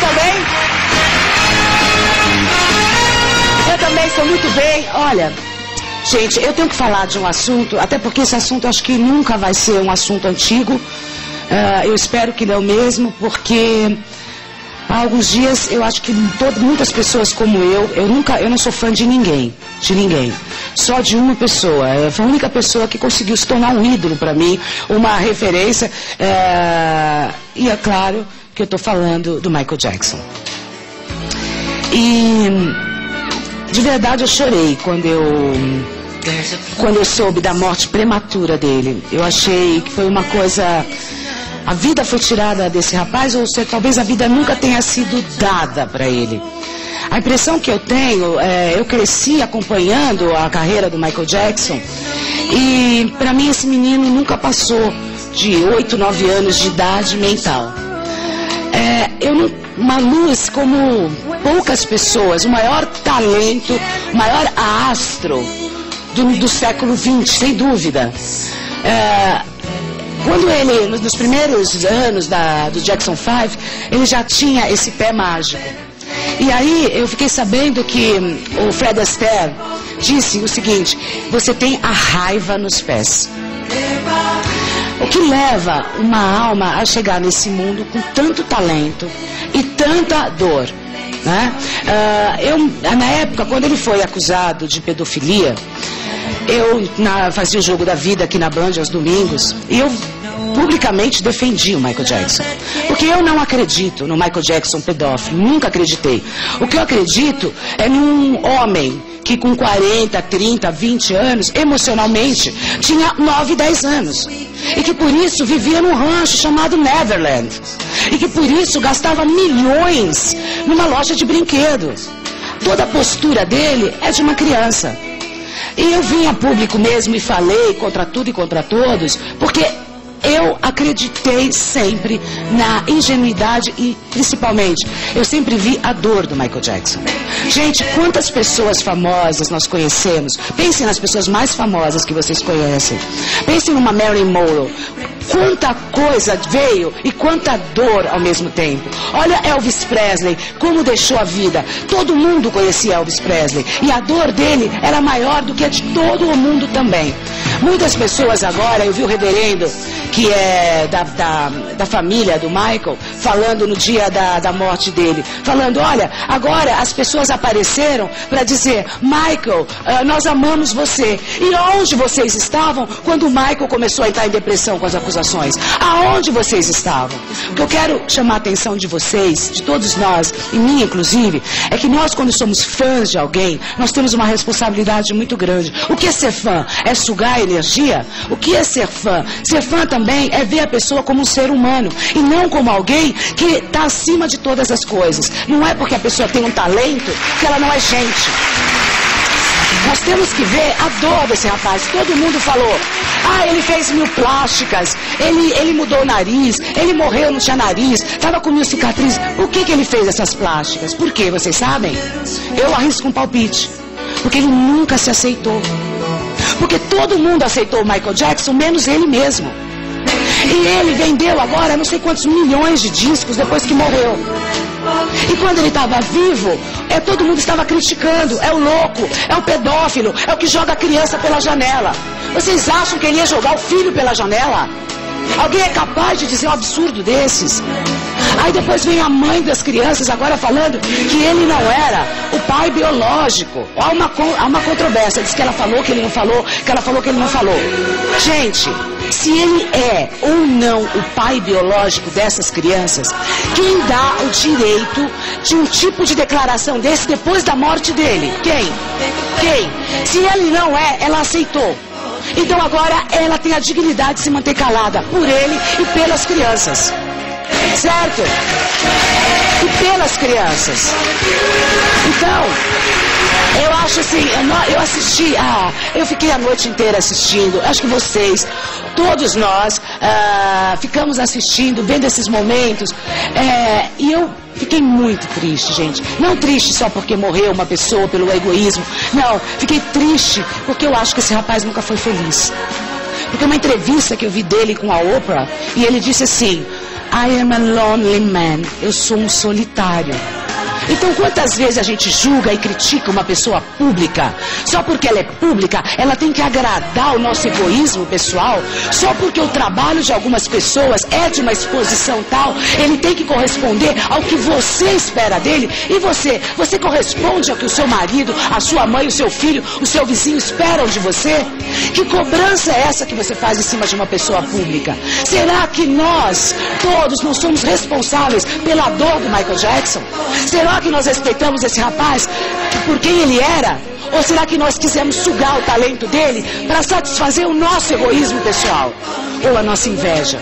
também? Eu também sou muito bem. Olha, gente, eu tenho que falar de um assunto, até porque esse assunto acho que nunca vai ser um assunto antigo. Uh, eu espero que não mesmo, porque há alguns dias eu acho que muitas pessoas como eu, eu nunca, eu não sou fã de ninguém, de ninguém. Só de uma pessoa. Eh, foi a única pessoa que conseguiu se tornar um ídolo para mim, uma referência. Uh, e é claro que eu estou falando do Michael Jackson. E de verdade eu chorei quando eu quando eu soube da morte prematura dele. Eu achei que foi uma coisa a vida foi tirada desse rapaz ou se, talvez a vida nunca tenha sido dada para ele. A impressão que eu tenho, é, eu cresci acompanhando a carreira do Michael Jackson e para mim esse menino nunca passou de 8, 9 anos de idade mental. É, eu não, uma luz como poucas pessoas, o maior talento, o maior astro do, do século XX, sem dúvida. É, quando ele, nos primeiros anos da, do Jackson 5, ele já tinha esse pé mágico. E aí eu fiquei sabendo que o Fred Astaire disse o seguinte: você tem a raiva nos pés. O que leva uma alma a chegar nesse mundo com tanto talento e tanta dor? Né? Uh, eu, na época, quando ele foi acusado de pedofilia, eu na, fazia o jogo da vida aqui na Band aos domingos e eu publicamente defendi o Michael Jackson. Porque eu não acredito no Michael Jackson pedófilo, nunca acreditei. O que eu acredito é num homem que com 40, 30, 20 anos, emocionalmente, tinha 9, 10 anos. E que por isso vivia num rancho chamado Neverland. E que por isso gastava milhões numa loja de brinquedos. Toda a postura dele é de uma criança. E eu vim a público mesmo e falei contra tudo e contra todos, porque eu acreditei sempre na ingenuidade e, principalmente, eu sempre vi a dor do Michael Jackson. Gente, quantas pessoas famosas nós conhecemos? Pensem nas pessoas mais famosas que vocês conhecem. Pensem numa Mary Monroe. Quanta coisa veio e quanta dor ao mesmo tempo. Olha Elvis Presley, como deixou a vida. Todo mundo conhecia Elvis Presley. E a dor dele era maior do que a de todo o mundo também. Muitas pessoas agora, eu vi o reverendo, que é da, da, da família do Michael, falando no dia da, da morte dele, falando, olha, agora as pessoas apareceram para dizer, Michael, uh, nós amamos você. E onde vocês estavam quando o Michael começou a entrar em depressão com as acusações? Aonde vocês estavam? O que eu quero chamar a atenção de vocês, de todos nós, e minha inclusive, é que nós quando somos fãs de alguém, nós temos uma responsabilidade muito grande. O que é ser fã? É sugar energia? O que é ser fã? Ser fã também é ver a pessoa como um ser humano e não como alguém que está acima de todas as coisas. Não é porque a pessoa tem um talento que ela não é gente. Nós temos que ver a dor desse rapaz. Todo mundo falou: ah, ele fez mil plásticas, ele, ele mudou o nariz, ele morreu, não tinha nariz, estava com mil cicatrizes. Por que, que ele fez essas plásticas? Por quê? Vocês sabem? Eu arrisco um palpite. Porque ele nunca se aceitou. Porque todo mundo aceitou o Michael Jackson, menos ele mesmo. E ele vendeu agora não sei quantos milhões de discos depois que morreu. E quando ele estava vivo, é, todo mundo estava criticando. É o louco, é o pedófilo, é o que joga a criança pela janela. Vocês acham que ele ia jogar o filho pela janela? Alguém é capaz de dizer um absurdo desses? Aí depois vem a mãe das crianças agora falando que ele não era o pai biológico. Há uma, há uma controvérsia. Diz que ela falou que ele não falou, que ela falou que ele não falou. Gente, se ele é ou não o pai biológico dessas crianças, quem dá o direito de um tipo de declaração desse depois da morte dele? Quem? Quem? Se ele não é, ela aceitou. Então agora ela tem a dignidade de se manter calada por ele e pelas crianças. Certo? E pelas crianças. Então, eu acho assim, eu assisti, ah, eu fiquei a noite inteira assistindo, acho que vocês, todos nós, ah, ficamos assistindo, vendo esses momentos, é, e eu fiquei muito triste, gente. Não triste só porque morreu uma pessoa pelo egoísmo, não, fiquei triste porque eu acho que esse rapaz nunca foi feliz. Porque uma entrevista que eu vi dele com a Oprah, e ele disse assim, I am a lonely man, eu sou um solitário. Então, quantas vezes a gente julga e critica uma pessoa pública? Só porque ela é pública, ela tem que agradar o nosso egoísmo pessoal? Só porque o trabalho de algumas pessoas é de uma exposição tal, ele tem que corresponder ao que você espera dele? E você? Você corresponde ao que o seu marido, a sua mãe, o seu filho, o seu vizinho esperam de você? Que cobrança é essa que você faz em cima de uma pessoa pública? Será que nós, todos, não somos responsáveis pela dor do Michael Jackson? Será que nós respeitamos esse rapaz por quem ele era? Ou será que nós quisemos sugar o talento dele para satisfazer o nosso egoísmo pessoal? Ou a nossa inveja?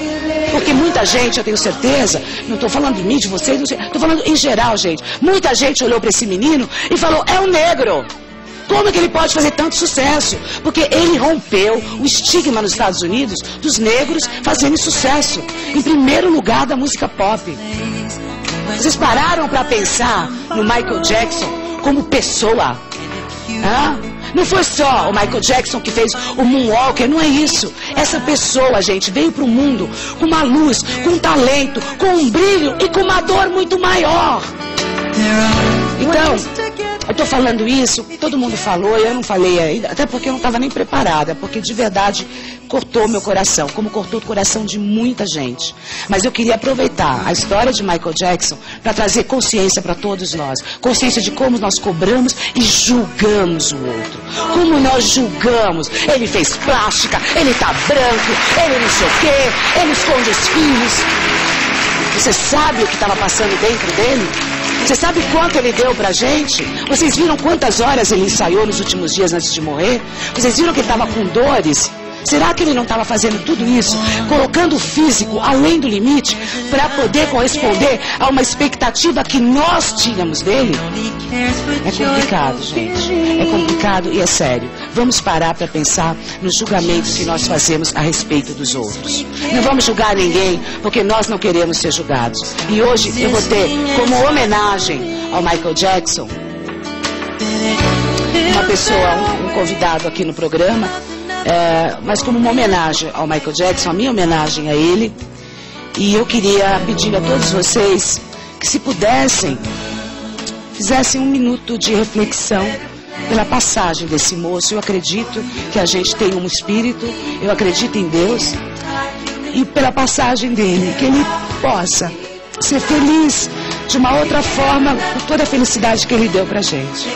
Porque muita gente, eu tenho certeza, não estou falando de mim, de vocês, estou falando em geral, gente. Muita gente olhou para esse menino e falou: é um negro. Como é que ele pode fazer tanto sucesso? Porque ele rompeu o estigma nos Estados Unidos dos negros fazendo sucesso. Em primeiro lugar da música pop. Vocês pararam para pensar no Michael Jackson como pessoa? Hã? Não foi só o Michael Jackson que fez o Moonwalker, não é isso. Essa pessoa, gente, veio para o mundo com uma luz, com um talento, com um brilho e com uma dor muito maior. Então, eu estou falando isso, todo mundo falou, eu não falei ainda, até porque eu não estava nem preparada, porque de verdade cortou meu coração, como cortou o coração de muita gente. Mas eu queria aproveitar a história de Michael Jackson para trazer consciência para todos nós. Consciência de como nós cobramos e julgamos o outro. Como nós julgamos. Ele fez plástica, ele está branco, ele não sei o quê, ele esconde os filhos. Você sabe o que estava passando dentro dele? Você sabe quanto ele deu pra gente? Vocês viram quantas horas ele ensaiou nos últimos dias antes de morrer? Vocês viram que ele estava com dores? Será que ele não estava fazendo tudo isso, colocando o físico além do limite, para poder corresponder a uma expectativa que nós tínhamos dele? É complicado, gente. É complicado e é sério. Vamos parar para pensar nos julgamentos que nós fazemos a respeito dos outros. Não vamos julgar ninguém porque nós não queremos ser julgados. E hoje eu vou ter como homenagem ao Michael Jackson uma pessoa, um, convidado aqui no programa é, mas como uma homenagem ao Michael Jackson, a minha homenagem a ele. E eu queria pedir a todos vocês que, se pudessem, fizessem um minuto de reflexão pela passagem desse moço. Eu acredito que a gente tem um espírito, eu acredito em Deus, e pela passagem dele, que ele possa ser feliz de uma outra forma por toda a felicidade que ele deu pra gente.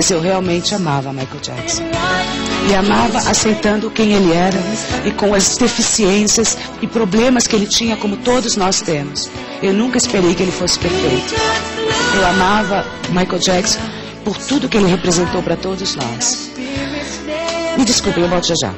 Mas eu realmente amava Michael Jackson. E amava aceitando quem ele era e com as deficiências e problemas que ele tinha, como todos nós temos. Eu nunca esperei que ele fosse perfeito. Eu amava Michael Jackson por tudo que ele representou para todos nós. Me desculpe, eu volto já já.